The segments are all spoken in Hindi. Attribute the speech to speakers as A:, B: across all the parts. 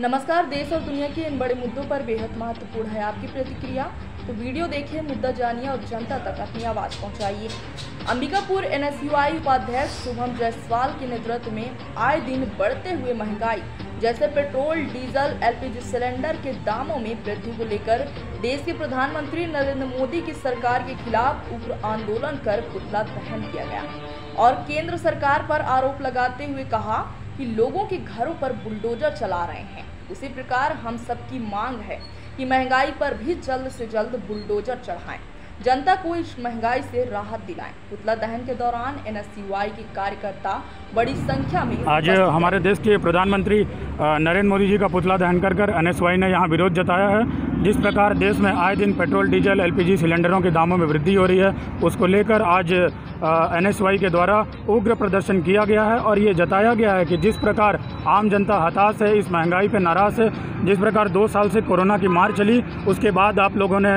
A: नमस्कार, देश और दुनिया के इन बड़े मुद्दों पर बेहद महत्वपूर्ण है आपकी प्रतिक्रिया। तो वीडियो देखिए मुद्दा जानिए और जनता तक अपनी आवाज़ पहुंचाइए। अंबिकापुर एनएसयूआई उपाध्यक्ष शुभम जायसवाल के नेतृत्व में आए दिन बढ़ते हुए महँगाई, जैसे पेट्रोल, डीजल, एलपीजी सिलेंडर के दामों में वृद्धि को लेकर देश के प्रधानमंत्री नरेंद्र मोदी की सरकार के खिलाफ उग्र आंदोलन कर पुतला दहन किया गया। और केंद्र सरकार पर आरोप लगाते हुए कहा कि लोगों के घरों पर बुलडोजर चला रहे हैं। उसी प्रकार हम सबकी मांग है कि महँगाई पर भी जल्द से जल्द बुलडोजर चढ़ाएँ। जनता को इस महँगाई से राहत दिलाएँ। पुतला दहन के दौरान एनएसयूआई के कार्यकर्ता बड़ी संख्या में
B: आज हमारे देश के प्रधानमंत्री नरेंद्र मोदी जी का पुतला दहन कर कर एनएसवाई ने यहाँ विरोध जताया है। जिस प्रकार देश में आए दिन पेट्रोल डीजल एलपीजी सिलेंडरों के दामों में वृद्धि हो रही है उसको लेकर आज एनएसवाई के द्वारा उग्र प्रदर्शन किया गया है और ये जताया गया है कि जिस प्रकार आम जनता हताश है इस महँगाई पर नाराज़ है जिस प्रकार दो साल से कोरोना की मार चली उसके बाद आप लोगों ने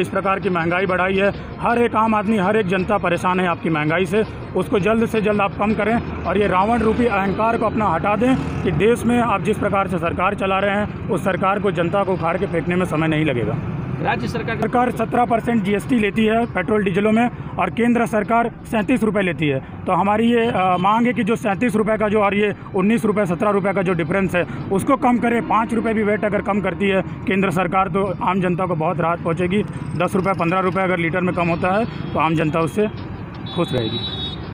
B: इस प्रकार की महँगाई बढ़ाई है। हर एक आम आदमी हर एक जनता परेशान है आपकी महँगाई से। उसको जल्द से जल्द आप कम करें और ये रावण रूपी अहंकार को अपना हटा दें कि देश में आप जिस प्रकार से सरकार चला रहे हैं उस सरकार को जनता को उखाड़ के फेंकने में समय नहीं लगेगा।
C: राज्य सरकार
B: सरकार सत्रह परसेंट जी लेती है पेट्रोल डीजलों में और केंद्र सरकार सैंतीस रुपये लेती है। तो हमारी ये मांग है कि जो सैंतीस रुपये का जो और ये उन्नीस रुपये सत्रह रुपये का जो डिफरेंस है उसको कम करें। पाँच रुपये भी वेट अगर कम करती है केंद्र सरकार तो आम जनता को बहुत राहत पहुँचेगी। दस रुपये पंद्रह रुपये अगर लीटर में कम होता है तो आम जनता उससे खुश रहेगी।